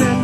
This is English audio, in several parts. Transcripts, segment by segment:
it.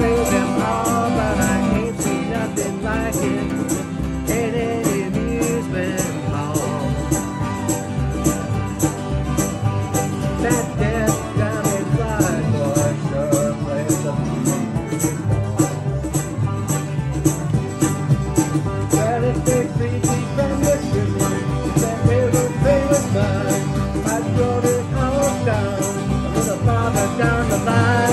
great and all, but I nothing like it. That down sure to. Well, if they see me from this. I wrote it all down, a little farther down the line.